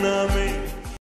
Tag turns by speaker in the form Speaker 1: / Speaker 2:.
Speaker 1: name.